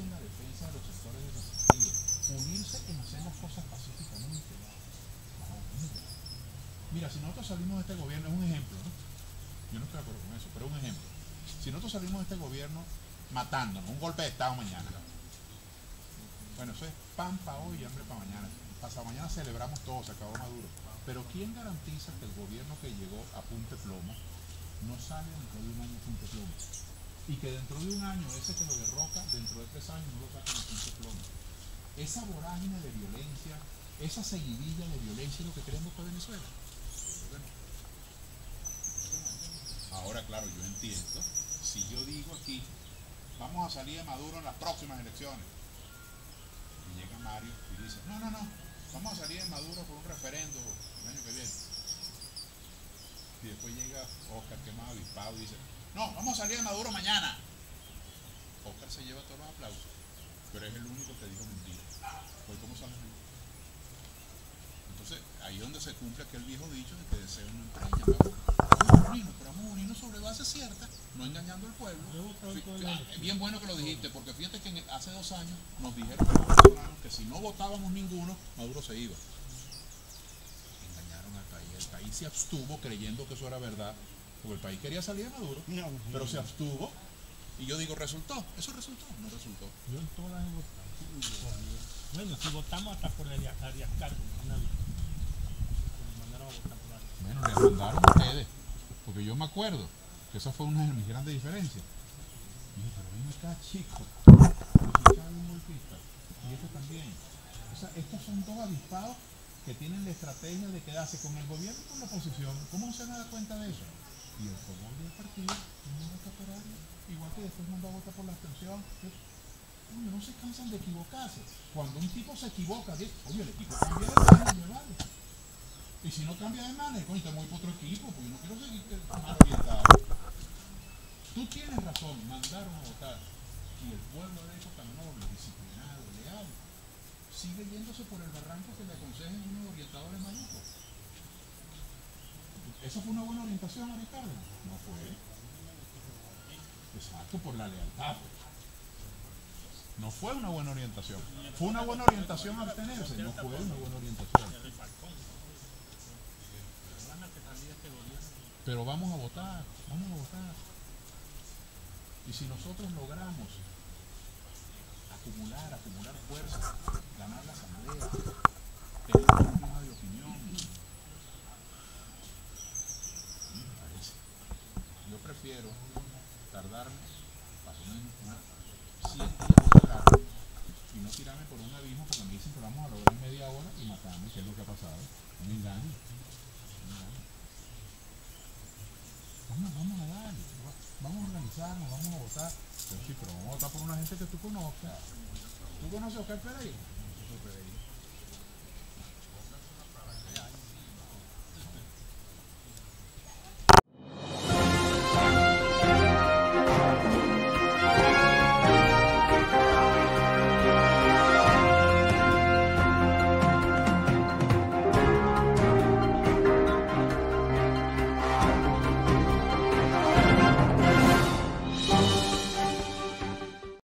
en la defensa de los sectores desasistidos, unirse en hacer las cosas pacíficamente. Mira, si nosotros salimos de este gobierno, es un ejemplo, ¿no? Yo no estoy de acuerdo con eso, pero es un ejemplo. Si nosotros salimos de este gobierno matándonos, un golpe de Estado mañana. Bueno, eso es pan para hoy y hambre para mañana. Pasado mañana celebramos todo, se acabó Maduro. Pero ¿quién garantiza que el gobierno que llegó a punte plomo no sale dentro de un año punte plomo? Y que dentro de un año ese que lo derroca, dentro de tres años no lo saquen a punte plomo. Esa vorágine de violencia, esa seguidilla de violencia es lo que queremos para Venezuela. Ahora, claro, yo entiendo, si yo digo aquí, vamos a salir de Maduro en las próximas elecciones, y llega Mario y dice, no, no, no, vamos a salir de Maduro por un referendo el año que viene. Y después llega Oscar, que es más avispado, y dice, no, vamos a salir de Maduro mañana. Oscar se lleva todos los aplausos, pero es el único que dijo mentira. ¿Por cómo sale Entonces, ahí es donde se cumple aquel viejo dicho de que deseo no empreña. Vamos a unirnos, pero vamos a unirnos sobre base cierta, no engañando al pueblo. Es bien bueno que lo dijiste, porque fíjate que hace dos años nos dijeron a los venezolanos que si no votábamos ninguno, Maduro se iba. Engañaron al país. El país se abstuvo creyendo que eso era verdad, porque el país quería salir de Maduro, pero se abstuvo. Y yo digo, ¿resultó? Eso resultó, no resultó. Yo en todas he votado. Bueno, si votamos hasta por Arias Arias Cargo, una vez. Nos mandaron a votar por. Bueno, le mandaron ustedes, porque yo me acuerdo que esa fue una de mis grandes diferencias. Dije, pero ven acá, chico, un golpista, y este también. O sea, estos son dos avispados que tienen la estrategia de quedarse con el gobierno y con la oposición. ¿Cómo no se van a dar cuenta de eso? Y el color del partido no vota por alguien, igual que después mandó a votar por la abstención. Es- Coño, no se cansan de equivocarse. Cuando un tipo se equivoca, dice, el equipo cambia de mano, me vale. Y si no cambia de mano, coño, te voy por otro equipo, porque no quiero seguir mal orientado. Tú tienes razón, mandaron a votar. Y el pueblo de hecho tan noble, disciplinado, leal, sigue yéndose por el barranco que le aconsejen unos orientadores malucos. ¿Eso fue una buena orientación, Ricardo? No fue. Exacto, por la lealtad. pues. No fue una buena orientación. Fue una buena orientación abstenerse, no fue una buena orientación. Pero vamos a votar, vamos a votar. Y si nosotros logramos acumular, acumular fuerza, ganar la asamblea, tener un clima de opinión, a mí me parece. Prefiero tardarme más o menos unos 100 días en lograr y no tirarme por un abismo porque me dicen que vamos a lograr en media hora y matarme, que es lo que ha pasado. Un engaño. Vamos, vamos a darle, va- vamos a organizarnos, vamos a votar. Pero sí, pero vamos a votar por una gente que tú conozcas. ¿Tú conoces a Oscar Pereira?